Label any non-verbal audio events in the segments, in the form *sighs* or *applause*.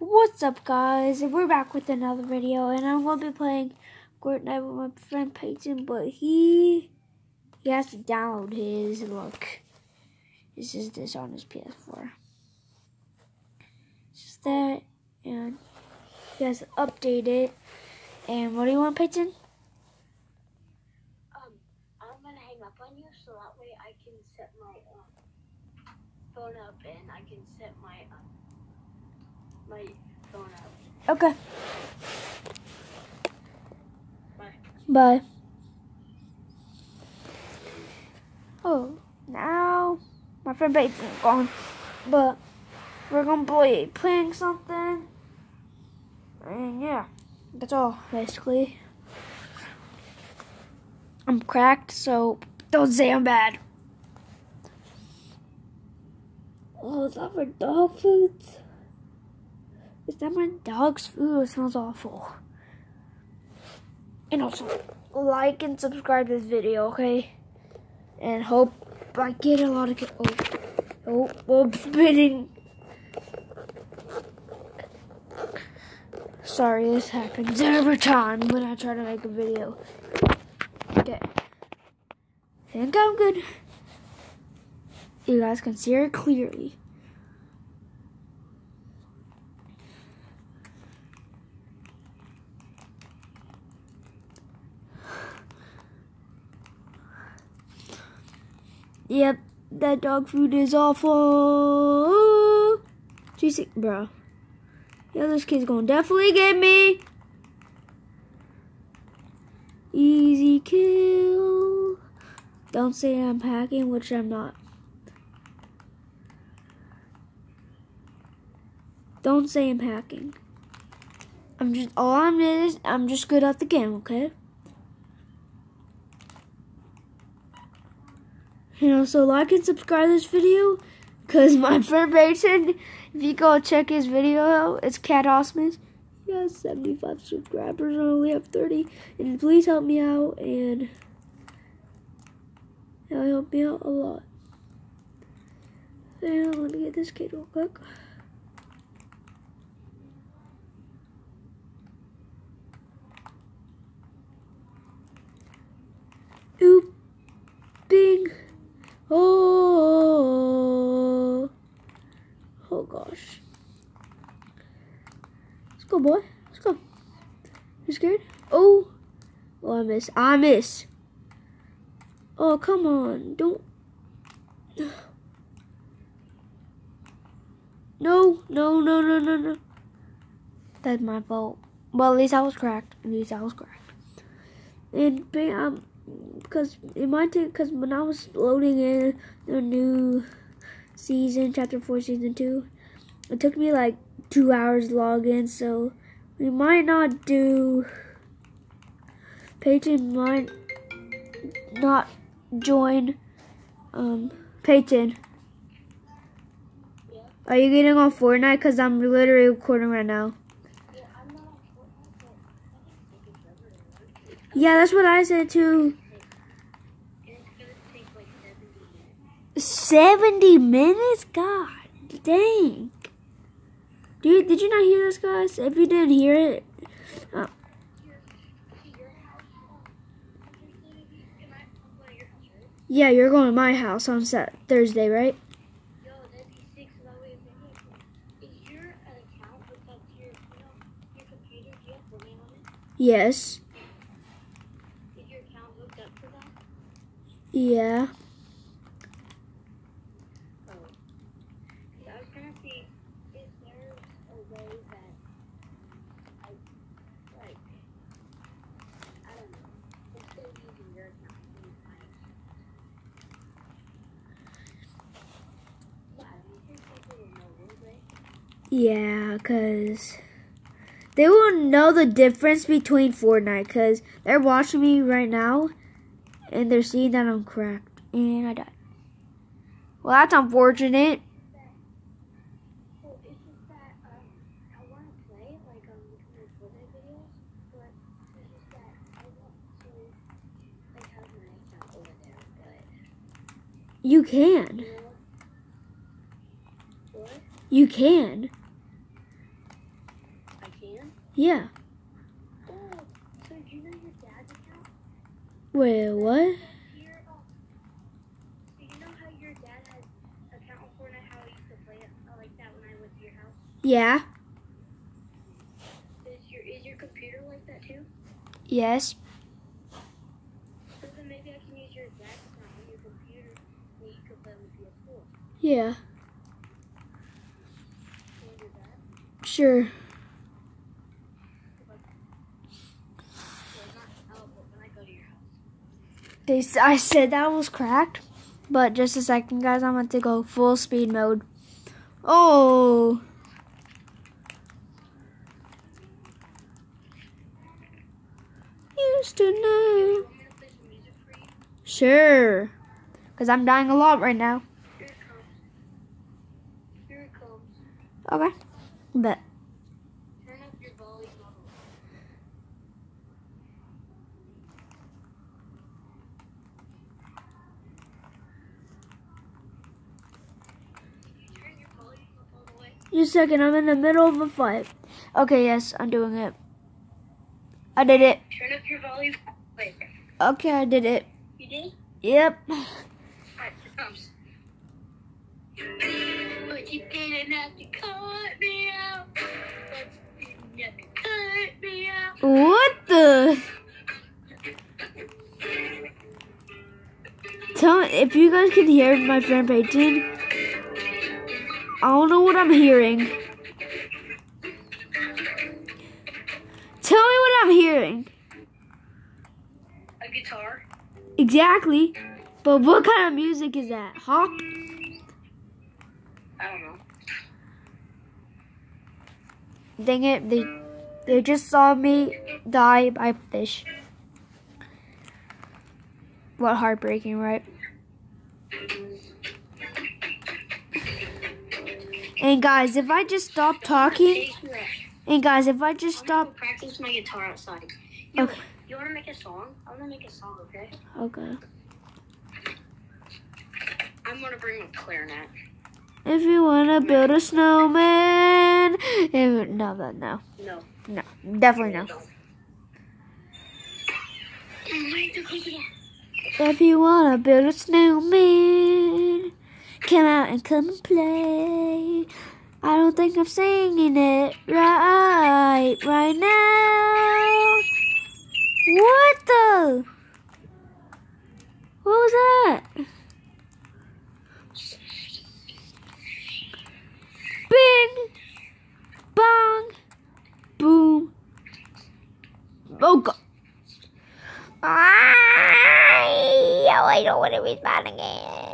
What's up guys? We're back with another video and I'm going to be playing Fortnite with my friend Peyton but he he has to download his look. This is this on his PS4. It's Just that and he has to update it. And what do you want Peyton? Um, I'm gonna hang up on you so that way I can set my um, phone up and I can set my um, my phone up. Okay. Bye. Bye. Oh, now my friend Peyton's gone. But we're gonna play playing something. And yeah, that's all basically. I'm cracked, so don't say I'm bad. Oh, is that for dog food? Is that my dog's food? It smells awful. And also, like and subscribe to this video, okay? And hope I get a lot of... Oh, oh, oh, *laughs* spitting. Sorry, this happens every time when I try to make a video. Okay. think I'm good. You guys can see it clearly. Yep, that dog food is awful. Jeez, bro. Yeah, this kid's gonna definitely get me. Easy kill. Don't say I'm hacking, which I'm not. Don't say I'm hacking. I'm just all I'm is I'm just good at the game, okay? You know, so like and subscribe this video. Cause my *laughs* friend Peyton, if you go check his video out, it's Cat Osmus. He has 75 subscribers. I only have 30. And please help me out and it'll help me out a lot. And let me get this kid real quick. Oop. Bing. Oh. Oh gosh. Let's go, boy. Let's go. You scared? Oh. Oh, I miss. I miss. Oh, come on. Don't. *sighs* No, no, no, no, no, no. That's my fault. Well, at least I was cracked. At least I was cracked. And bam because it might take because when I was loading in the new season, chapter four, season two, it took me like two hours to log in. So we might not do. Peyton might not join. Um, Peyton. Yeah. Are you getting on Fortnite? Cause I'm literally recording right now. Yeah, I'm not on Fortnite, but I think it's taking forever to load. Yeah, that's what I said too. And it's gonna take like 70 minutes. God dang. Dude, did you not hear this, guys? If you didn't hear it, uh, yeah, you're going to my house on Sat Thursday, right? Yo, they? Yeah, because they won't know the difference between Fortnite because they're watching me right now and they're seeing that I'm cracked and I died. Well, that's unfortunate. You can. just that um, I want your what? Yeah. Is your is your computer like that too? Yes. So then maybe I can use your on your computer and you can play on the PS4. Yeah. Sure. Well, not now, but when I go to your house. They, I said that was cracked, but just a second, guys. I'm going to go full speed mode. Oh. Used to know. You want me to play some music for you? Sure. Because I'm dying a lot right now. Here it comes. Here it comes. Okay. Bet. Turn up your volume all the way. You turn your volume up all the way. Just a second. I'm in the middle of a fight. Okay, yes, I'm doing it. I did it. Turn up your volume. Wait. Okay, I did it. You did? Yep. Alright, here comes. But you didn't have to cut me out. But you didn't have to cut me out. What the? Tell me if you guys can hear my friend Peyton. I don't know what I'm hearing. Tell me what I'm hearing. A guitar. Exactly. But what kind of music is that? Huh? I don't know. Dang it, they they just saw me die by fish. What heartbreaking, right? And guys, if I just stop talking, and guys, if I just I'm gonna stop, practice my guitar outside. You, Okay. you wanna make a song? I wanna make a song, okay? okay. I'm gonna bring oh my clarinet. If you wanna build a snowman, if, no, no, no, No. no, definitely no. Don't. Make the close the door. If you wanna build a snowman, come out and come and play. I don't think I'm singing it right right now. What the? What was that? Bing, bong, boom. Oh god. I, oh, I don't want to respond again.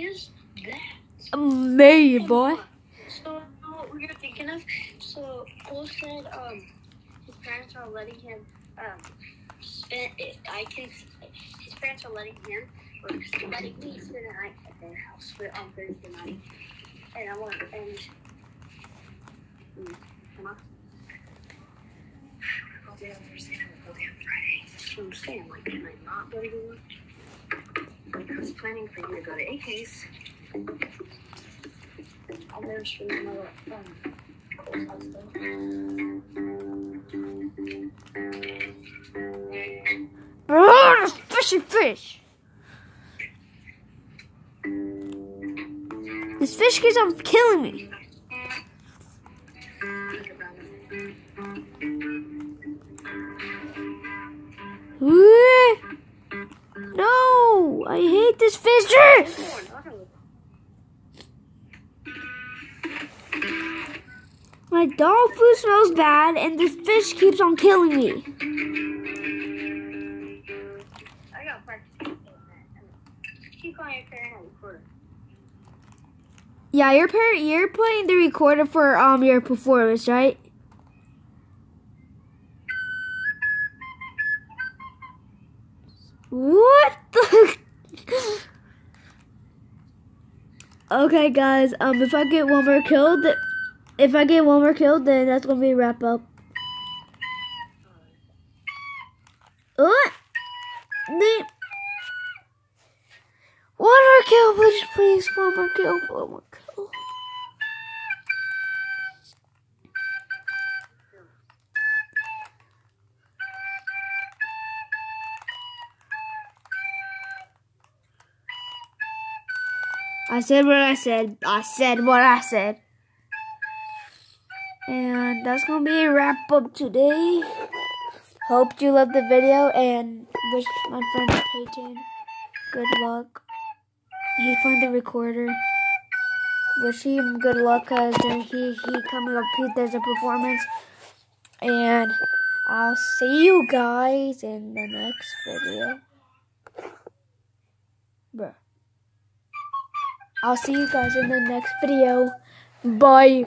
Is that? Me, boy. So what we were thinking of? So Cole said um his parents are letting him um spend I can his parents are letting him or letting me spend the night at their house for on Thursday night. And I want and Hmm, come on. Go down Thursday night, go down Friday. That's what I'm saying. Like, can I not go to Like, I was planning for you to go to AK's. I'll never spend another um, Cole's house. Oh, this fishy fish. This fish keeps on killing me. Think about it. Ooh. Hate this fish. Another one. My dog food smells bad, and this fish keeps on killing me. I got practice. Keep on your clarinet recorder. Yeah, you're you're playing the recorder for um your performance, right? Okay, guys. Um, if I get one more killed, if I get one more killed, then that's gonna be a wrap up. What? One more kill, please, please. One more kill, one more kill. I said what I said. I said what I said. And that's gonna be a wrap up today. Hope you loved the video and wish my friend Peyton good luck. He found the recorder. Wish him good luck cause he he coming up there's a performance. And I'll see you guys in the next video. I'll see you guys in the next video. Bye.